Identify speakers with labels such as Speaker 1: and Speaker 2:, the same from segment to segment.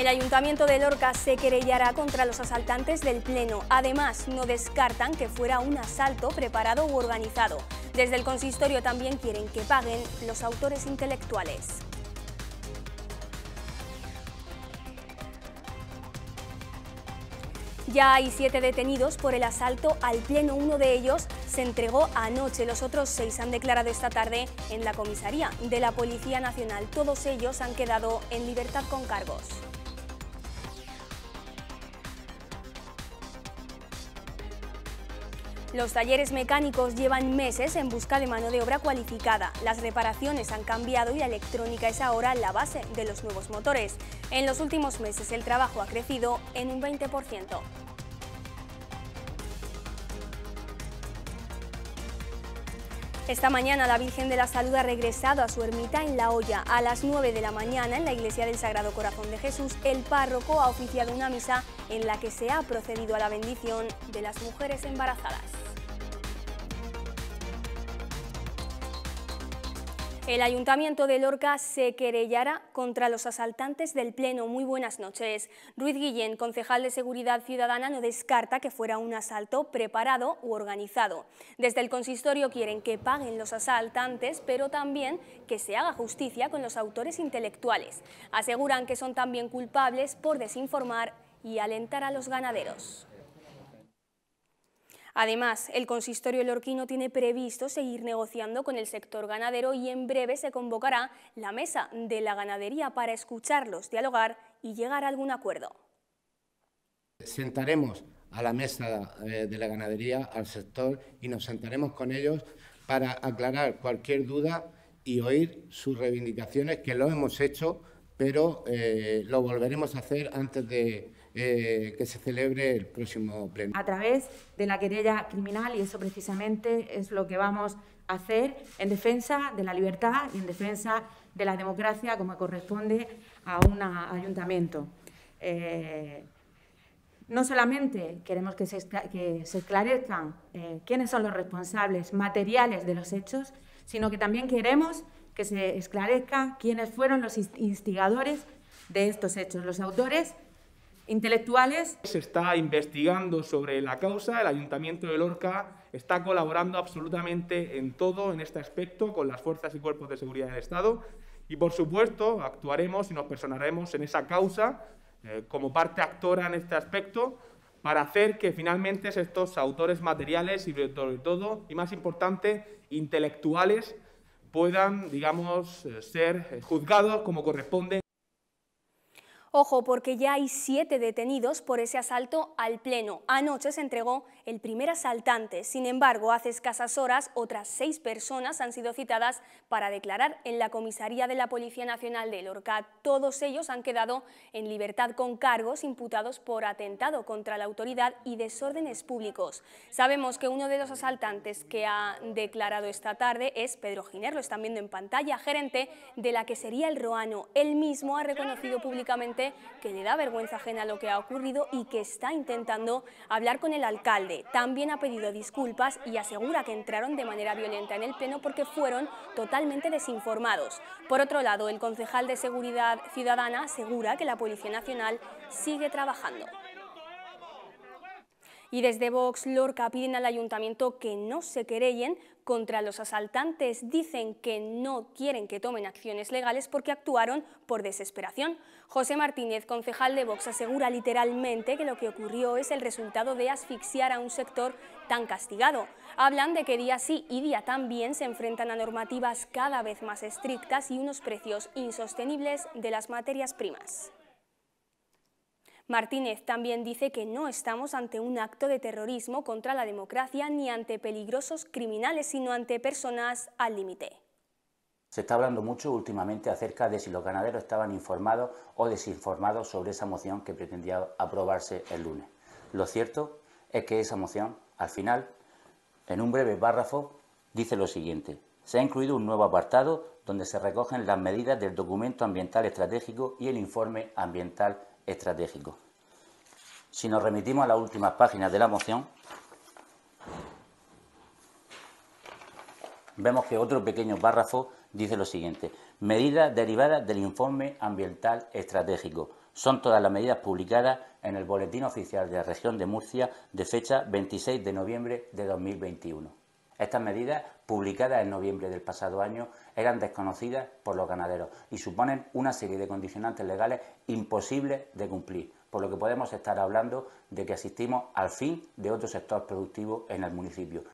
Speaker 1: El Ayuntamiento de Lorca se querellará contra los asaltantes del Pleno. Además, no descartan que fuera un asalto preparado u organizado. Desde el consistorio también quieren que paguen los autores intelectuales. Ya hay siete detenidos por el asalto al Pleno. Uno de ellos se entregó anoche. Los otros seis han declarado esta tarde en la comisaría de la Policía Nacional. Todos ellos han quedado en libertad con cargos. Los talleres mecánicos llevan meses en busca de mano de obra cualificada. Las reparaciones han cambiado y la electrónica es ahora la base de los nuevos motores. En los últimos meses el trabajo ha crecido en un 20%. Esta mañana la Virgen de la Salud ha regresado a su ermita en La Hoya. A las 9 de la mañana en la iglesia del Sagrado Corazón de Jesús, el párroco ha oficiado una misa en la que se ha procedido a la bendición de las mujeres embarazadas. El Ayuntamiento de Lorca se querellará contra los asaltantes del Pleno. Muy buenas noches. Ruiz Guillén, concejal de Seguridad Ciudadana, no descarta que fuera un asalto preparado u organizado. Desde el consistorio quieren que paguen los asaltantes, pero también que se haga justicia con los autores intelectuales. Aseguran que son también culpables por desinformar y alentar a los ganaderos. Además, el consistorio lorquino tiene previsto seguir negociando con el sector ganadero y en breve se convocará la mesa de la ganadería para escucharlos, dialogar y llegar a algún acuerdo.
Speaker 2: Sentaremos a la mesa eh, de la ganadería, al sector, y nos sentaremos con ellos para aclarar cualquier duda y oír sus reivindicaciones, que lo hemos hecho, pero eh, lo volveremos a hacer antes de, eh, que se celebre el próximo pleno.
Speaker 3: A través de la querella criminal, y eso precisamente es lo que vamos a hacer en defensa de la libertad y en defensa de la democracia como corresponde a un ayuntamiento. Eh, no solamente queremos que se, esclarezcan eh, quiénes son los responsables materiales de los hechos, sino que también queremos que se esclarezca quiénes fueron los instigadores de estos hechos, los autores intelectuales.
Speaker 4: Se está investigando sobre la causa, el Ayuntamiento de Lorca está colaborando absolutamente en todo en este aspecto con las fuerzas y cuerpos de seguridad del Estado y, por supuesto, actuaremos y nos personaremos en esa causa eh, como parte actora en este aspecto para hacer que finalmente estos autores materiales y sobre todo, y más importante, intelectuales, puedan, digamos, eh, ser juzgados como corresponde.
Speaker 1: Ojo, porque ya hay siete detenidos por ese asalto al Pleno. Anoche se entregó el primer asaltante. Sin embargo, hace escasas horas, otras seis personas han sido citadas para declarar en la comisaría de la Policía Nacional de Lorca. Todos ellos han quedado en libertad con cargos imputados por atentado contra la autoridad y desórdenes públicos. Sabemos que uno de los asaltantes que ha declarado esta tarde es Pedro Giner, lo están viendo en pantalla, gerente de la que sería el Roano. Él mismo ha reconocido públicamente que le da vergüenza ajena lo que ha ocurrido y que está intentando hablar con el alcalde. También ha pedido disculpas y asegura que entraron de manera violenta en el pleno porque fueron totalmente desinformados. Por otro lado, el concejal de Seguridad Ciudadana asegura que la Policía Nacional sigue trabajando. Y desde Vox Lorca piden al ayuntamiento que no se querellen contra los asaltantes. Dicen que no quieren que tomen acciones legales porque actuaron por desesperación. José Martínez, concejal de Vox, asegura literalmente que lo que ocurrió es el resultado de asfixiar a un sector tan castigado. Hablan de que día sí y día también se enfrentan a normativas cada vez más estrictas y unos precios insostenibles de las materias primas. Martínez también dice que no estamos ante un acto de terrorismo contra la democracia ni ante peligrosos criminales, sino ante personas al límite.
Speaker 5: Se está hablando mucho últimamente acerca de si los ganaderos estaban informados o desinformados sobre esa moción que pretendía aprobarse el lunes. Lo cierto es que esa moción, al final, en un breve párrafo, dice lo siguiente. Se ha incluido un nuevo apartado donde se recogen las medidas del documento ambiental estratégico y el informe ambiental estratégico. Si nos remitimos a las últimas páginas de la moción, vemos que otro pequeño párrafo dice lo siguiente. Medidas derivadas del informe ambiental estratégico. Son todas las medidas publicadas en el Boletín Oficial de la Región de Murcia de fecha 26 de noviembre de 2021. Estas medidas, publicadas en noviembre del pasado año, eran desconocidas por los ganaderos y suponen una serie de condicionantes legales imposibles de cumplir, por lo que podemos estar hablando de que asistimos al fin de otro sector productivo en el municipio.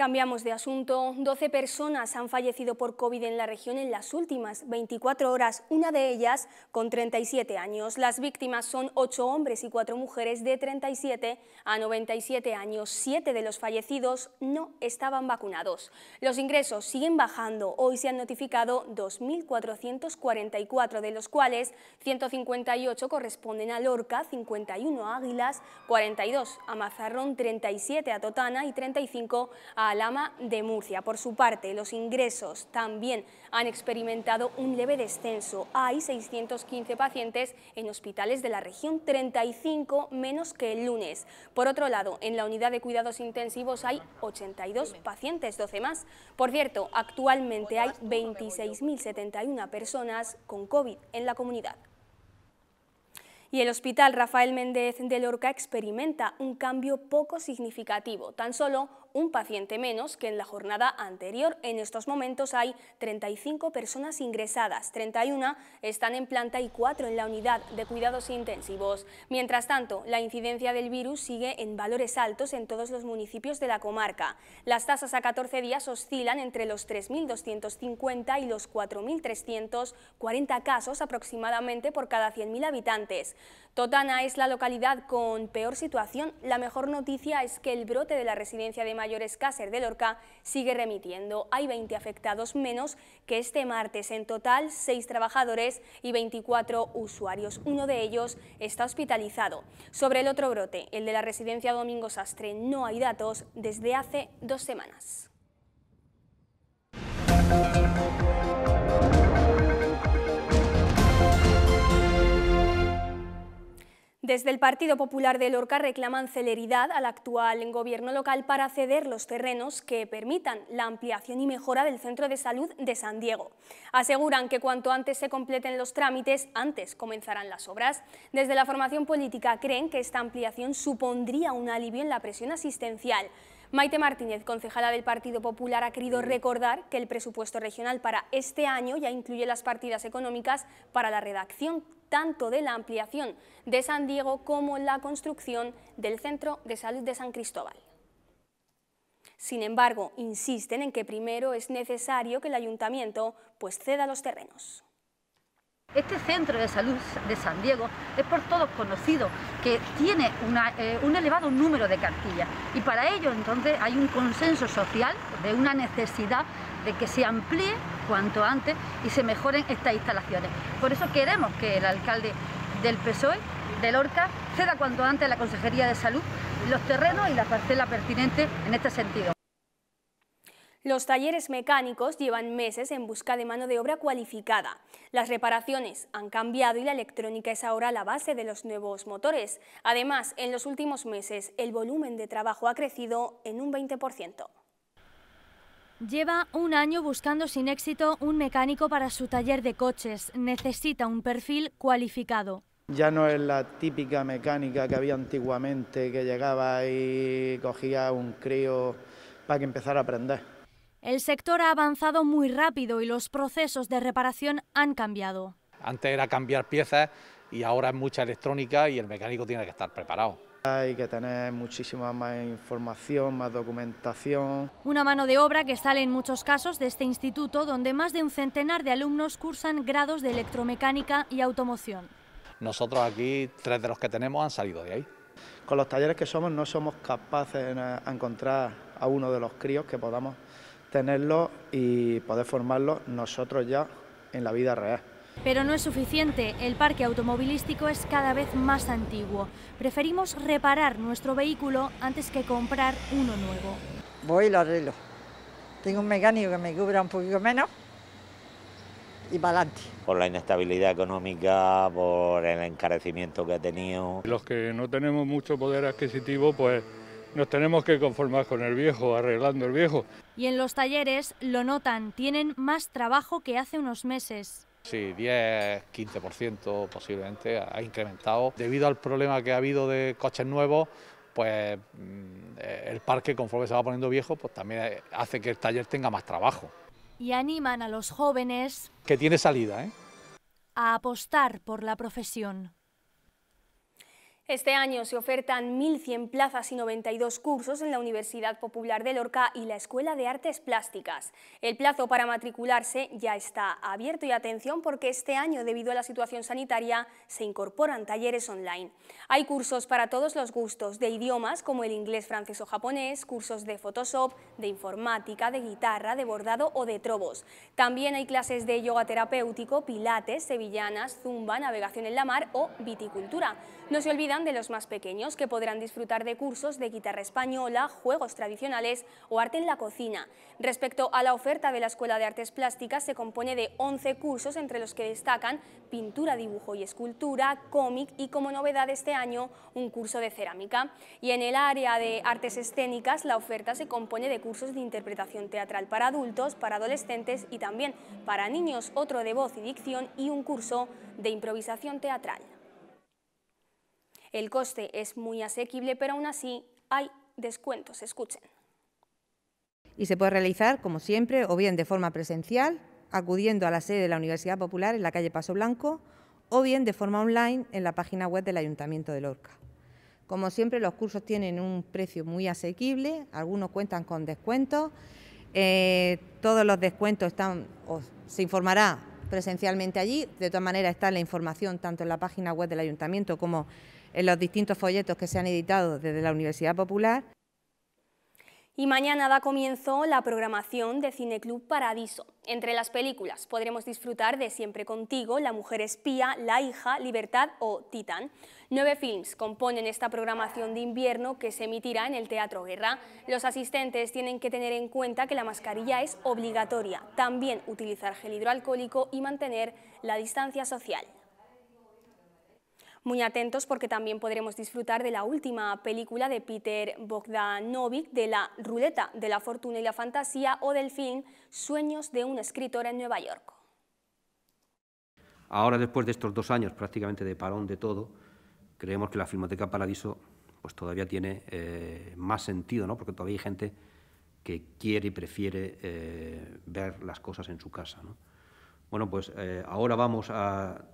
Speaker 1: Cambiamos de asunto. 12 personas han fallecido por COVID en la región en las últimas 24 horas, una de ellas con 37 años. Las víctimas son 8 hombres y 4 mujeres de 37 a 97 años. 7 de los fallecidos no estaban vacunados. Los ingresos siguen bajando. Hoy se han notificado 2.444, de los cuales 158 corresponden a Lorca, 51 a Águilas, 42 a Mazarrón, 37 a Totana y 35 a Alama de Murcia. Por su parte, los ingresos también han experimentado un leve descenso. Hay 615 pacientes en hospitales de la región, 35 menos que el lunes. Por otro lado, en la unidad de cuidados intensivos hay 82 pacientes, 12 más. Por cierto, actualmente hay 26.071 personas con COVID en la comunidad. Y el Hospital Rafael Méndez de Lorca experimenta un cambio poco significativo. Tan solo un paciente menos que en la jornada anterior. En estos momentos hay 35 personas ingresadas, 31 están en planta y 4 en la unidad de cuidados intensivos. Mientras tanto, la incidencia del virus sigue en valores altos en todos los municipios de la comarca. Las tasas a 14 días oscilan entre los 3.250 y los 4.340 casos aproximadamente por cada 100.000 habitantes. Totana es la localidad con peor situación. La mejor noticia es que el brote de la residencia de mayores Cácer de Lorca sigue remitiendo. Hay 20 afectados menos que este martes. En total, 6 trabajadores y 24 usuarios. Uno de ellos está hospitalizado. Sobre el otro brote, el de la residencia Domingo Sastre, no hay datos desde hace dos semanas. Desde el Partido Popular de Lorca reclaman celeridad al actual gobierno local para ceder los terrenos que permitan la ampliación y mejora del centro de salud de San Diego. Aseguran que cuanto antes se completen los trámites, antes comenzarán las obras. Desde la formación política creen que esta ampliación supondría un alivio en la presión asistencial. Maite Martínez, concejala del Partido Popular, ha querido recordar que el presupuesto regional para este año ya incluye las partidas económicas para la redacción tanto de la ampliación de San Diego como la construcción del Centro de Salud de San Cristóbal. Sin embargo, insisten en que primero es necesario que el ayuntamiento pues, ceda los terrenos.
Speaker 6: Este centro de salud de San Diego es por todos conocido, que tiene eh, un elevado número de cartillas y para ello entonces hay un consenso social de una necesidad de que se amplíe cuanto antes y se mejoren estas instalaciones. Por eso queremos que el alcalde del PSOE, de Lorca, ceda cuanto antes a la Consejería de Salud los terrenos y la parcela pertinente en este sentido.
Speaker 1: Los talleres mecánicos llevan meses en busca de mano de obra cualificada. Las reparaciones han cambiado y la electrónica es ahora la base de los nuevos motores. Además, en los últimos meses el volumen de trabajo ha crecido en un 20%.
Speaker 7: Lleva un año buscando sin éxito un mecánico para su taller de coches. Necesita un perfil cualificado.
Speaker 8: Ya no es la típica mecánica que había antiguamente, que llegaba y cogía un crío para que empezara a aprender.
Speaker 7: El sector ha avanzado muy rápido y los procesos de reparación han cambiado.
Speaker 9: Antes era cambiar piezas y ahora es mucha electrónica y el mecánico tiene que estar preparado.
Speaker 8: Hay que tener muchísima más información, más documentación.
Speaker 7: Una mano de obra que sale en muchos casos de este instituto donde más de un centenar de alumnos cursan grados de electromecánica y automoción.
Speaker 9: Nosotros aquí, tres de los que tenemos han salido de ahí.
Speaker 8: Con los talleres que somos no somos capaces de encontrar a uno de los críos que podamos tenerlo y poder formarlo nosotros ya en la vida real.
Speaker 7: Pero no es suficiente, el parque automovilístico es cada vez más antiguo. Preferimos reparar nuestro vehículo antes que comprar uno nuevo.
Speaker 10: Voy y lo arreglo. Tengo un mecánico que me cubra un poquito menos y para adelante.
Speaker 11: Por la inestabilidad económica, por el encarecimiento que ha tenido.
Speaker 12: Los que no tenemos mucho poder adquisitivo, pues nos tenemos que conformar con el viejo, arreglando el viejo.
Speaker 7: Y en los talleres lo notan, tienen más trabajo que hace unos meses.
Speaker 9: Sí, 10, 15% posiblemente ha incrementado. Debido al problema que ha habido de coches nuevos, pues mm, el parque conforme se va poniendo viejo, pues también hace que el taller tenga más trabajo.
Speaker 7: Y animan a los jóvenes...
Speaker 9: Que tiene salida, ¿eh?
Speaker 7: A apostar por la profesión.
Speaker 1: Este año se ofertan 1.100 plazas y 92 cursos en la Universidad Popular de Lorca y la Escuela de Artes Plásticas. El plazo para matricularse ya está abierto y atención porque este año, debido a la situación sanitaria, se incorporan talleres online. Hay cursos para todos los gustos, de idiomas como el inglés, francés o japonés, cursos de Photoshop, de informática, de guitarra, de bordado o de trobos. También hay clases de yoga terapéutico, pilates, sevillanas, zumba, navegación en la mar o viticultura. No se olvidan de los más pequeños, que podrán disfrutar de cursos de guitarra española, juegos tradicionales o arte en la cocina. Respecto a la oferta de la Escuela de Artes Plásticas, se compone de 11 cursos, entre los que destacan pintura, dibujo y escultura, cómic y, como novedad este año, un curso de cerámica. Y en el área de artes escénicas, la oferta se compone de cursos de interpretación teatral para adultos, para adolescentes y también para niños, otro de voz y dicción y un curso de improvisación teatral. El coste es muy asequible, pero aún así hay descuentos. Escuchen.
Speaker 13: Y se puede realizar, como siempre, o bien de forma presencial, acudiendo a la sede de la Universidad Popular en la calle Paso Blanco, o bien de forma online en la página web del Ayuntamiento de Lorca. Como siempre, los cursos tienen un precio muy asequible, algunos cuentan con descuentos. Eh, todos los descuentos están, se informará presencialmente allí. De todas maneras, está la información tanto en la página web del Ayuntamiento como en los distintos folletos que se han editado desde la Universidad Popular.
Speaker 1: Y mañana da comienzo la programación de Cineclub Paradiso. Entre las películas podremos disfrutar de Siempre Contigo, La Mujer Espía, La Hija, Libertad o Titán. Nueve films componen esta programación de invierno que se emitirá en el Teatro Guerra. Los asistentes tienen que tener en cuenta que la mascarilla es obligatoria, también utilizar gel hidroalcohólico y mantener la distancia social. Muy atentos porque también podremos disfrutar de la última película de Peter Bogdanovich, de la ruleta de la fortuna y la fantasía o del film Sueños de un escritor en Nueva York.
Speaker 14: Ahora, después de estos dos años prácticamente de parón de todo, creemos que la Filmoteca Paradiso pues, todavía tiene eh, más sentido, ¿no? porque todavía hay gente que quiere y prefiere eh, ver las cosas en su casa. Bueno, pues eh, ahora vamos a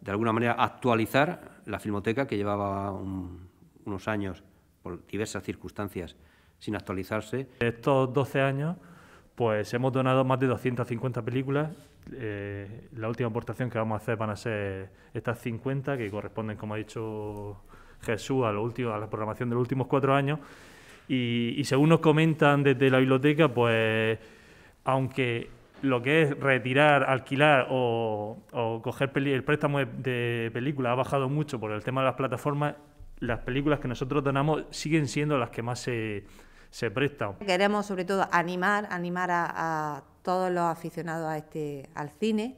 Speaker 14: de alguna manera actualizar la filmoteca que llevaba unos años por diversas circunstancias sin actualizarse.
Speaker 15: Estos 12 años pues hemos donado más de 250 películas. Eh, la última aportación que vamos a hacer van a ser estas 50 que corresponden, como ha dicho Jesús, a, lo último, a la programación de los últimos cuatro años. Y, y según nos comentan desde la biblioteca, pues aunque lo que es retirar, alquilar o, coger el préstamo de, películas ha bajado mucho por el tema de las plataformas, las películas que nosotros donamos siguen siendo las que más se, prestan.
Speaker 13: Queremos sobre todo animar, animar a, todos los aficionados a este, al cine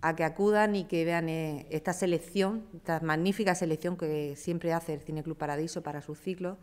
Speaker 13: a que acudan y que vean eh, esta selección, esta magnífica selección que siempre hace el Cine Club Paradiso para sus ciclos.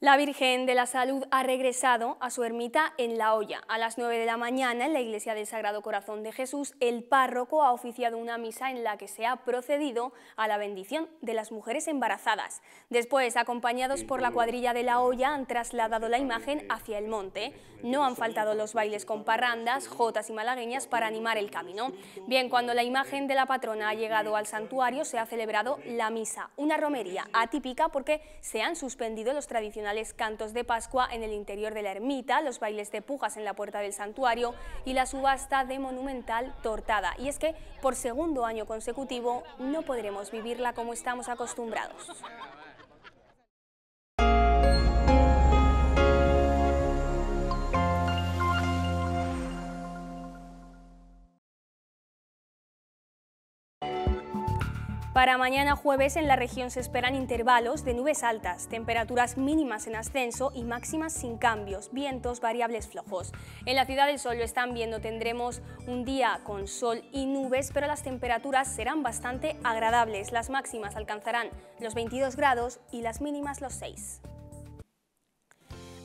Speaker 1: La Virgen de la Salud ha regresado a su ermita en La Hoya. A las 9 de la mañana, en la iglesia del Sagrado Corazón de Jesús, el párroco ha oficiado una misa en la que se ha procedido a la bendición de las mujeres embarazadas. Después, acompañados por la cuadrilla de La Hoya, han trasladado la imagen hacia el monte. No han faltado los bailes con parrandas, jotas y malagueñas para animar el camino. Bien, cuando la imagen de la patrona ha llegado al santuario, se ha celebrado la misa, una romería atípica porque se han suspendido los tradicionales cantos de Pascua en el interior de la ermita, los bailes de pujas en la puerta del santuario y la subasta de monumental tortada. Y es que por segundo año consecutivo no podremos vivirla como estamos acostumbrados. Para mañana jueves en la región se esperan intervalos de nubes altas, temperaturas mínimas en ascenso y máximas sin cambios, vientos variables flojos. En la ciudad del sol lo están viendo, tendremos un día con sol y nubes, pero las temperaturas serán bastante agradables. Las máximas alcanzarán los 22 grados y las mínimas los 6.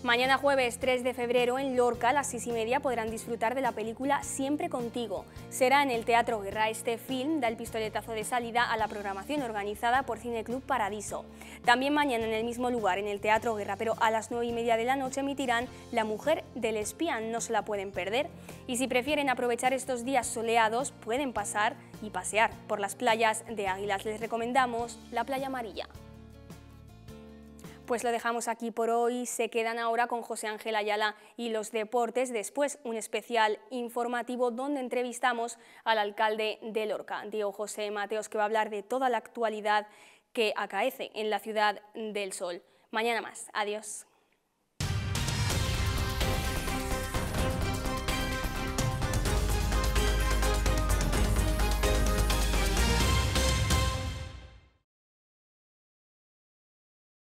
Speaker 1: Mañana jueves 3 de febrero en Lorca a las 6 y media podrán disfrutar de la película Siempre Contigo. Será en el Teatro Guerra. Este film da el pistoletazo de salida a la programación organizada por Cine Club Paradiso. También mañana en el mismo lugar, en el Teatro Guerra, pero a las 9 y media de la noche emitirán La Mujer del Espía. No se la pueden perder. Y si prefieren aprovechar estos días soleados, pueden pasar y pasear por las playas de Águilas. Les recomendamos la Playa Amarilla. Pues lo dejamos aquí por hoy. Se quedan ahora con José Ángel Ayala y los deportes. Después un especial informativo donde entrevistamos al alcalde de Lorca, Diego José Mateos, que va a hablar de toda la actualidad que acaece en la ciudad del Sol. Mañana más. Adiós.